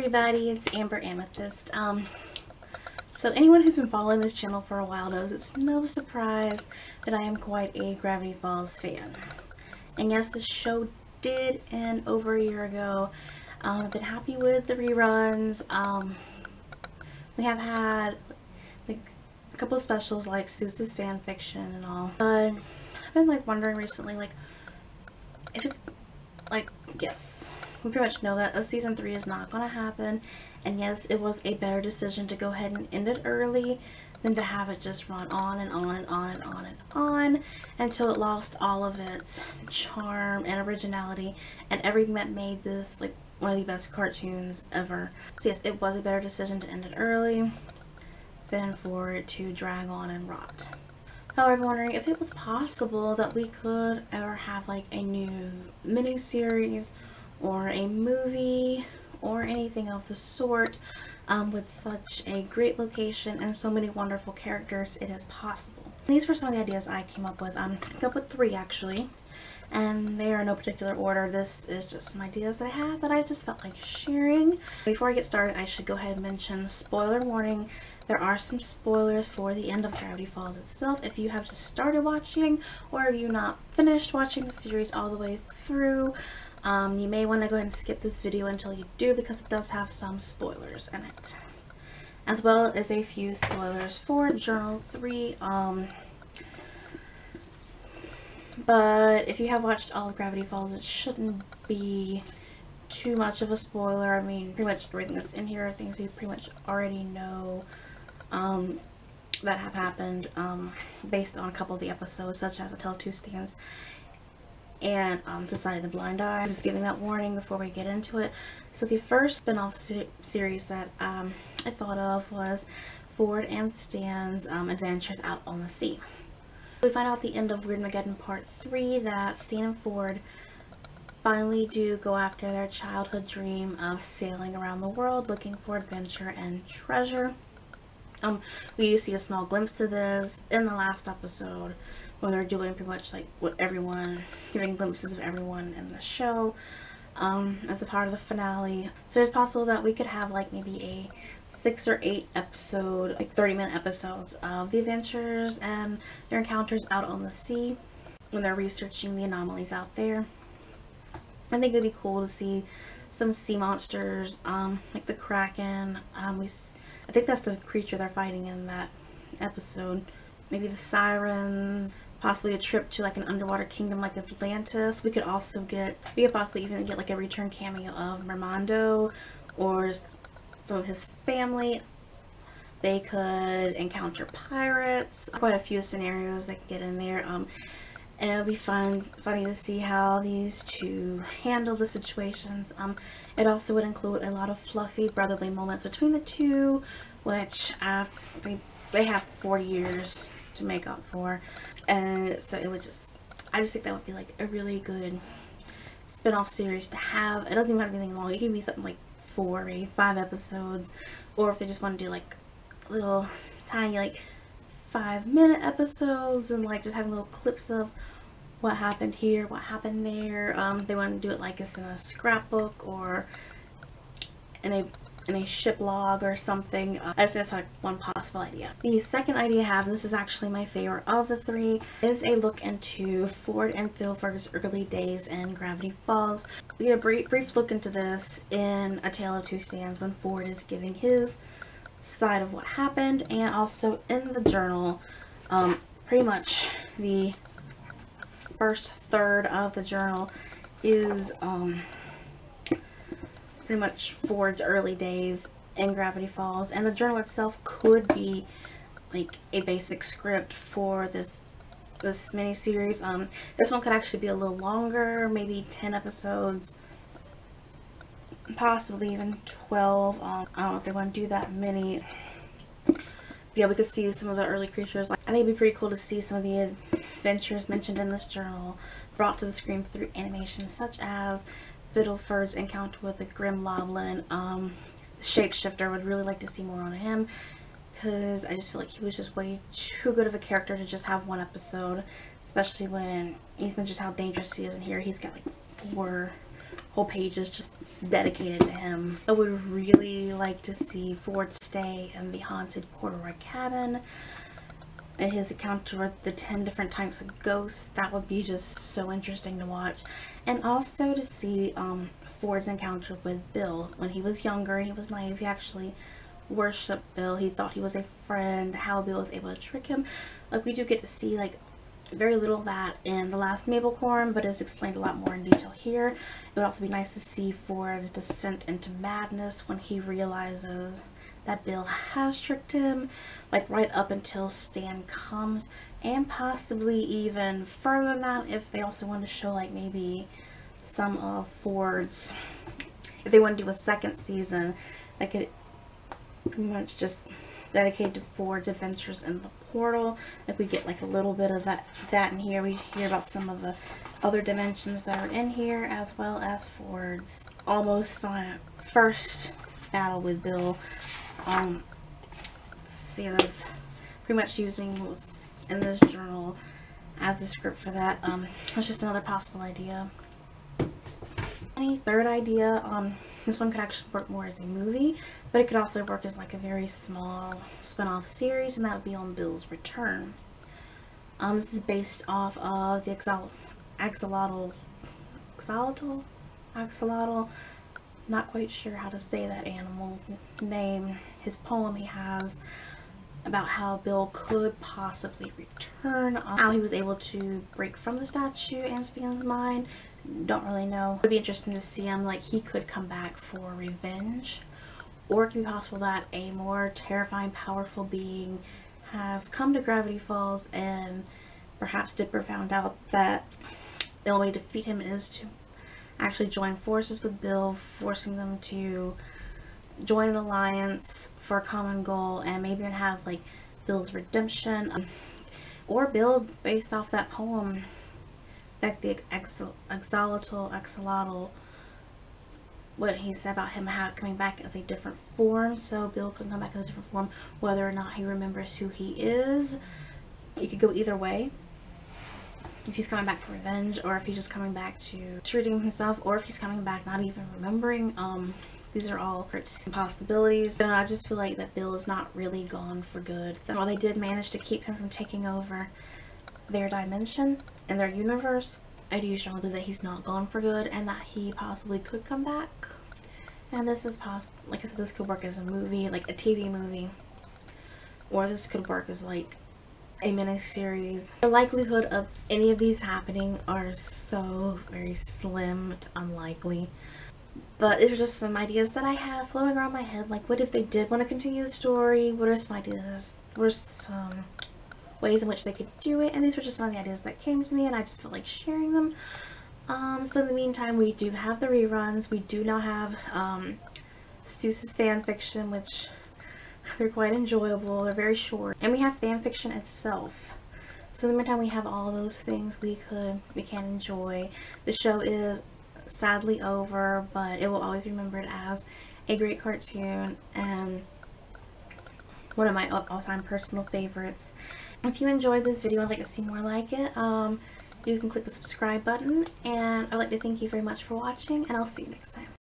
everybody, it's Amber Amethyst. Um, so anyone who's been following this channel for a while knows it's no surprise that I am quite a Gravity Falls fan. And yes, the show did end over a year ago. Um, I've been happy with the reruns. Um, we have had like a couple of specials like Soos's fan fiction and all. But I've been like wondering recently like if it's like yes we pretty much know that a season 3 is not going to happen and yes it was a better decision to go ahead and end it early than to have it just run on and on and on and on and on until it lost all of its charm and originality and everything that made this like one of the best cartoons ever. So yes, it was a better decision to end it early than for it to drag on and rot. However, I'm wondering if it was possible that we could ever have like a new mini-series or a movie or anything of the sort um, with such a great location and so many wonderful characters it is possible. These were some of the ideas I came up with. Um, I came up with three actually and they are in no particular order. This is just some ideas I have that I just felt like sharing. Before I get started, I should go ahead and mention spoiler warning. There are some spoilers for the end of Gravity Falls itself. If you have just started watching or if you not finished watching the series all the way through, um, you may want to go ahead and skip this video until you do because it does have some spoilers in it. As well as a few spoilers for Journal 3. Um, but if you have watched all of Gravity Falls, it shouldn't be too much of a spoiler. I mean, pretty much everything that's in here are things we pretty much already know um, that have happened um, based on a couple of the episodes, such as the Tale Two Stans and um, Society of the Blind Eye. I'm just giving that warning before we get into it. So the first spin-off se series that um, I thought of was Ford and Stan's um, Adventures Out on the Sea. We find out at the end of Weirdmageddon Part 3 that Stan and Ford finally do go after their childhood dream of sailing around the world looking for adventure and treasure. Um, we do see a small glimpse of this in the last episode when they're doing pretty much like what everyone, giving glimpses of everyone in the show um, as a part of the finale. So it's possible that we could have like maybe a six or eight episode, like 30 minute episodes of the adventures and their encounters out on the sea when they're researching the anomalies out there. I think it'd be cool to see some sea monsters, um, like the Kraken. Um, we, I think that's the creature they're fighting in that episode. Maybe the sirens, possibly a trip to like an underwater kingdom like Atlantis. We could also get, we could possibly even get like a return cameo of Mermando or some of his family. They could encounter pirates. Quite a few scenarios they could get in there. Um, and it'll be fun, funny to see how these two handle the situations. Um, it also would include a lot of fluffy brotherly moments between the two, which uh, they, they have 40 years to make up for. And so it would just, I just think that would be like a really good spin-off series to have. It doesn't even have anything long. It can be something like four, maybe five episodes. Or if they just want to do like little tiny like five minute episodes and like just having little clips of what happened here, what happened there. Um, they want to do it like it's in a scrapbook or in a in a ship log or something. Uh, I just think that's like one possible idea. The second idea I have, this is actually my favorite of the three, is a look into Ford and Fiddleford's early days in Gravity Falls. We get a brief, brief look into this in A Tale of Two Stans when Ford is giving his side of what happened and also in the journal um, pretty much the first third of the journal is um, pretty much Ford's early days in Gravity Falls and the journal itself could be like a basic script for this this mini-series. Um, this one could actually be a little longer, maybe 10 episodes possibly even 12. Um, I don't know if they want to do that many. yeah, we could see some of the early creatures. Like, I think it'd be pretty cool to see some of the adventures mentioned in this journal brought to the screen through animation, such as Fiddleford's encounter with the Gremloblin. Um, Shapeshifter would really like to see more on him because I just feel like he was just way too good of a character to just have one episode, especially when he's been just how dangerous he is, and here he's got like four whole pages just dedicated to him. I would really like to see Ford stay in the haunted corduroy cabin his encounter with the 10 different types of ghosts. That would be just so interesting to watch. And also to see um, Ford's encounter with Bill. When he was younger he was naive, he actually worshipped Bill. He thought he was a friend, how Bill was able to trick him. Like we do get to see like very little of that in the last Mabelcorn, but it's explained a lot more in detail here. It would also be nice to see Ford's descent into madness when he realizes that Bill has tricked him, like right up until Stan comes, and possibly even further than that if they also want to show like maybe some of Ford's, if they want to do a second season, that could pretty much just dedicated to Ford's adventures in the portal. If we get like a little bit of that that in here, we hear about some of the other dimensions that are in here, as well as Ford's almost first battle with Bill. Um, see, that's pretty much using in this journal as a script for that. Um, that's just another possible idea. Any third idea, um, this one could actually work more as a movie, but it could also work as like a very small spin-off series, and that would be on Bill's Return. Um, this is based off of the Exal Axolotl, Axolotl, Axolotl, not quite sure how to say that animal's name, his poem he has about how Bill could possibly return, um, how he was able to break from the statue and Stan's mind, don't really know. It would be interesting to see him, like he could come back for revenge. Or it could be possible that a more terrifying, powerful being has come to Gravity Falls and perhaps Dipper found out that the only way to defeat him is to actually join forces with Bill, forcing them to join an alliance for a common goal and maybe even have like Bill's redemption um, or Bill based off that poem like the axolotl, axolotl, what he said about him coming back as a different form. So Bill can come back as a different form, whether or not he remembers who he is. It could go either way. If he's coming back for revenge, or if he's just coming back to, to redeem himself, or if he's coming back not even remembering. Um, these are all possibilities. And I just feel like that Bill is not really gone for good. While they did manage to keep him from taking over their dimension, and their universe, I do strongly believe that he's not gone for good and that he possibly could come back. And this is possible, like I said, this could work as a movie, like a TV movie. Or this could work as like a miniseries. The likelihood of any of these happening are so very slim to unlikely. But these are just some ideas that I have floating around my head. Like, what if they did want to continue the story? What are some ideas? What are some ways in which they could do it and these were just some of the ideas that came to me and I just felt like sharing them. Um, so in the meantime we do have the reruns. We do now have um, Soos's fan fiction which they're quite enjoyable. They're very short. And we have fan fiction itself. So in the meantime we have all those things we could, we can enjoy. The show is sadly over but it will always be remembered as a great cartoon and one of my all-time personal favorites. If you enjoyed this video and like to see more like it, um, you can click the subscribe button. And I'd like to thank you very much for watching, and I'll see you next time.